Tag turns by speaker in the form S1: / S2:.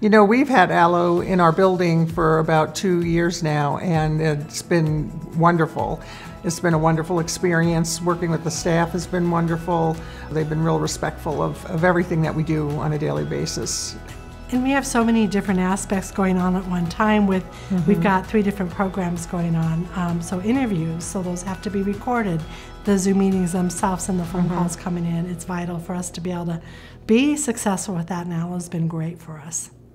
S1: You know, we've had ALLO in our building for about two years now, and it's been wonderful. It's been a wonderful experience. Working with the staff has been wonderful. They've been real respectful of, of everything that we do on a daily basis.
S2: And we have so many different aspects going on at one time. With mm-hmm. we've got three different programs going on. Um, so interviews, so those have to be recorded. The Zoom meetings themselves and the phone mm-hmm. calls coming in. It's vital for us to be able to be successful with that. Now has been great for us.